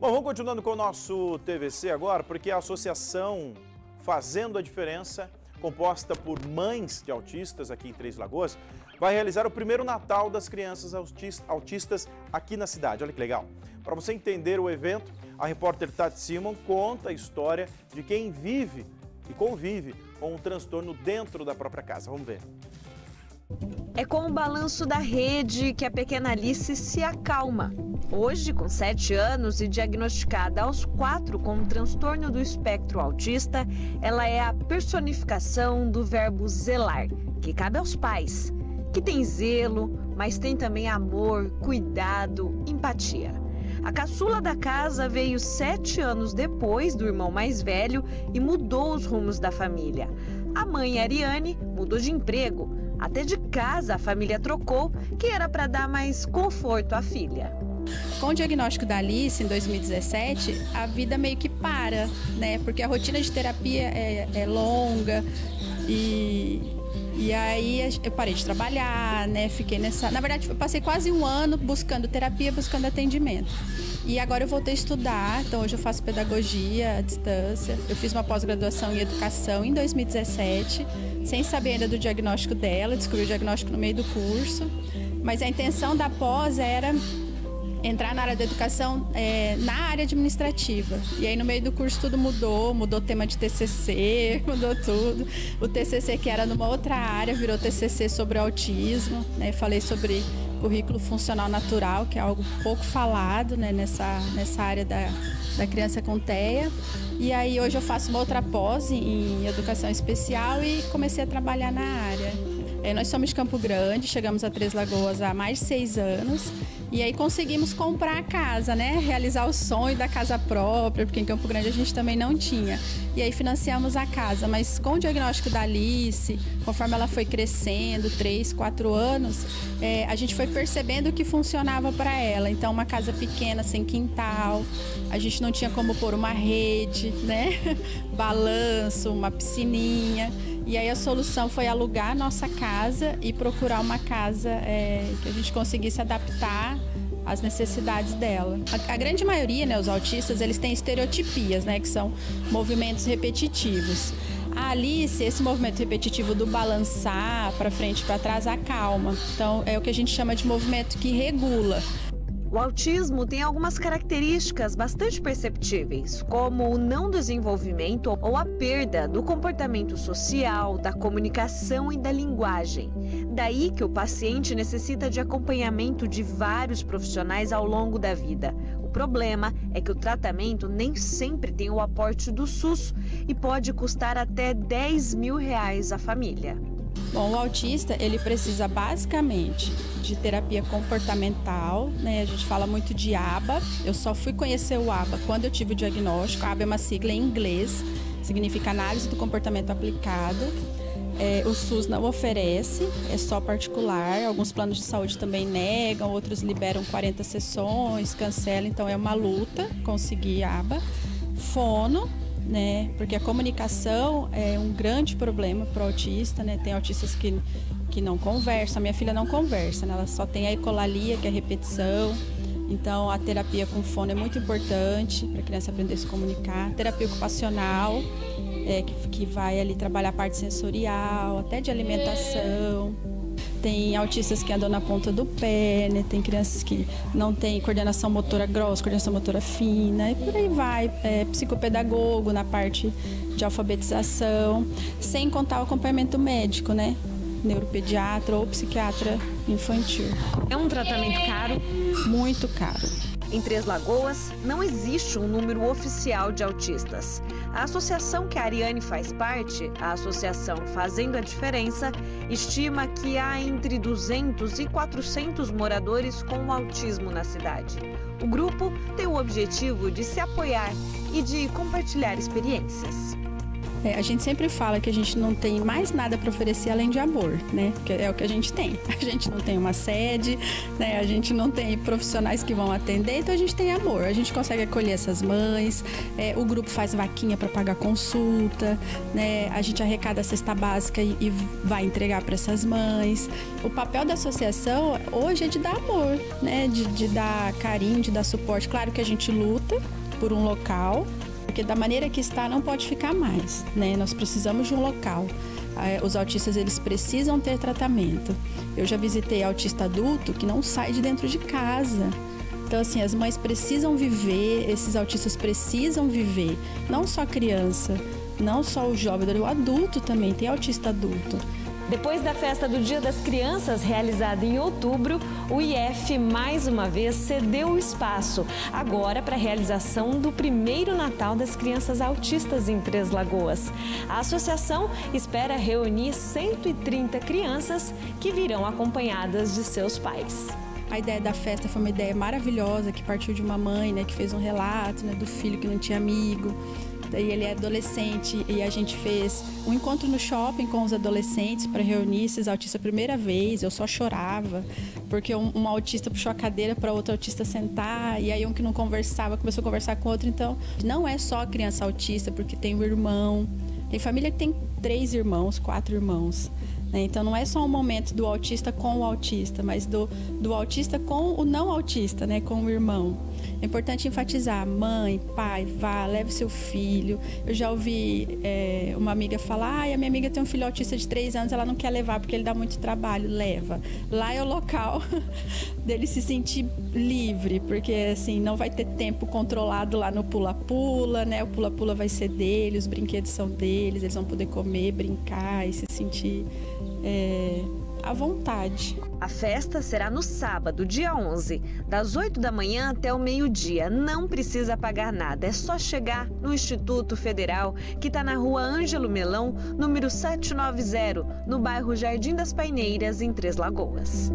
Bom, vamos continuando com o nosso TVC agora, porque a Associação Fazendo a Diferença, composta por mães de autistas aqui em Três Lagoas, vai realizar o primeiro Natal das crianças autistas aqui na cidade. Olha que legal. Para você entender o evento, a repórter Tati Simon conta a história de quem vive e convive com um transtorno dentro da própria casa. Vamos ver. É com o balanço da rede que a pequena Alice se acalma. Hoje, com 7 anos e diagnosticada aos 4 com transtorno do espectro autista, ela é a personificação do verbo zelar, que cabe aos pais, que tem zelo, mas tem também amor, cuidado, empatia. A caçula da casa veio sete anos depois do irmão mais velho e mudou os rumos da família. A mãe Ariane mudou de emprego, até de casa a família trocou, que era para dar mais conforto à filha. Com o diagnóstico da Alice em 2017, a vida meio que para, né? Porque a rotina de terapia é, é longa e e aí eu parei de trabalhar, né? Fiquei nessa. Na verdade, eu passei quase um ano buscando terapia, buscando atendimento. E agora eu voltei a estudar, então hoje eu faço pedagogia à distância. Eu fiz uma pós-graduação em educação em 2017, sem saber ainda do diagnóstico dela, descobri o diagnóstico no meio do curso. Mas a intenção da pós era entrar na área da educação é, na área administrativa. E aí no meio do curso tudo mudou, mudou o tema de TCC, mudou tudo. O TCC que era numa outra área virou TCC sobre autismo, né? Falei sobre currículo funcional natural, que é algo pouco falado né, nessa, nessa área da, da criança com TEA. E aí hoje eu faço uma outra pós em educação especial e comecei a trabalhar na área. É, nós somos de Campo Grande, chegamos a Três Lagoas há mais de seis anos e aí conseguimos comprar a casa, né? Realizar o sonho da casa própria, porque em Campo Grande a gente também não tinha. E aí financiamos a casa, mas com o diagnóstico da Alice, conforme ela foi crescendo, três, quatro anos, é, a gente foi percebendo que funcionava para ela. Então, uma casa pequena, sem quintal, a gente não tinha como pôr uma rede, né? Balanço, uma piscininha. E aí a solução foi alugar a nossa casa e procurar uma casa é, que a gente conseguisse adaptar às necessidades dela. A, a, grande maioria, né, os autistas, eles têm estereotipias, né, que são movimentos repetitivos. A Alice, esse movimento repetitivo do balançar para frente e para trás acalma. Então, é o que a gente chama de movimento que regula. O autismo tem algumas características bastante perceptíveis, como o não desenvolvimento ou a perda do comportamento social, da comunicação e da linguagem. Daí que o paciente necessita de acompanhamento de vários profissionais ao longo da vida. O problema é que o tratamento nem sempre tem o aporte do SUS e pode custar até 10 mil reais à família. Bom, o autista ele precisa basicamente de terapia comportamental, né? A gente fala muito de ABA. Eu só fui conhecer o ABA quando eu tive o diagnóstico. A ABA é uma sigla em inglês, significa análise do comportamento aplicado. É, o SUS não oferece, é só particular. Alguns planos de saúde também negam, outros liberam 40 sessões, cancelam, então é uma luta conseguir ABA. Fono, né? Porque a comunicação é um grande problema para o autista, né? Tem autistas que, que não conversam. A minha filha não conversa, né? Ela só tem a ecolalia, que é a repetição. Então, a terapia com fono é muito importante para a criança aprender a se comunicar. Terapia ocupacional, é, que, que vai ali trabalhar a parte sensorial, até de alimentação tem autistas que andam na ponta do pé, né? Tem crianças que não têm coordenação motora grossa, coordenação motora fina, e por aí vai. É, psicopedagogo na parte de alfabetização, sem contar o acompanhamento médico, né? Neuropediatra ou psiquiatra infantil. É um tratamento caro? Muito caro. Em Três Lagoas, não existe um número oficial de autistas. A associação que a Ariane faz parte, a Associação Fazendo a Diferença, estima que há entre 200 e 400 moradores com autismo na cidade. O grupo tem o objetivo de se apoiar e de compartilhar experiências. É, a gente sempre fala que a gente não tem mais nada para oferecer além de amor, né? Que é o que a gente tem. A gente não tem uma sede, né? A gente não tem profissionais que vão atender, então a gente tem amor. A gente consegue acolher essas mães. É, o grupo faz vaquinha para pagar consulta, né? A gente arrecada a cesta básica e, e vai entregar para essas mães. O papel da associação hoje é de dar amor, né? De, de dar carinho, de dar suporte. Claro que a gente luta por um local, porque da maneira que está não pode ficar mais, né? Nós precisamos de um local. É, os autistas eles precisam ter tratamento. Eu já visitei autista adulto que não sai de dentro de casa. Então assim, as mães precisam viver, esses autistas precisam viver, não só a criança, não só o jovem, o adulto também, tem autista adulto. Depois da festa do Dia das Crianças, realizada em outubro, o IF mais uma vez cedeu o espaço, agora para a realização do primeiro Natal das Crianças Autistas em Três Lagoas. A associação espera reunir 130 crianças que virão acompanhadas de seus pais. A ideia da festa foi uma ideia maravilhosa que partiu de uma mãe, né, que fez um relato né, do filho que não tinha amigo e ele é adolescente e a gente fez um encontro no shopping com os adolescentes para reunir esses autistas a primeira vez. Eu só chorava porque um, um autista puxou a cadeira para outro autista sentar e aí um que não conversava começou a conversar com outro. Então, não é só criança autista porque tem o irmão. Tem família que tem três irmãos, quatro irmãos. Né? Então não é só um momento do autista com o autista, mas do, do autista com o não autista, né? com o irmão. É importante enfatizar: mãe, pai, vá, leve seu filho. Eu já ouvi é, uma amiga falar: ah, a minha amiga tem um filho autista de 3 anos, ela não quer levar porque ele dá muito trabalho. Leva. Lá é o local dele se sentir livre, porque assim, não vai ter tempo controlado lá no pula-pula, né? O pula-pula vai ser dele, os brinquedos são deles, eles vão poder comer, brincar e se sentir. É, à vontade. A festa será no sábado, dia 11, das 8 da manhã até o meio-dia. Não precisa pagar nada, é só chegar no Instituto Federal, que está na rua Ângelo Melão, número 790, no bairro Jardim das Paineiras, em Três Lagoas.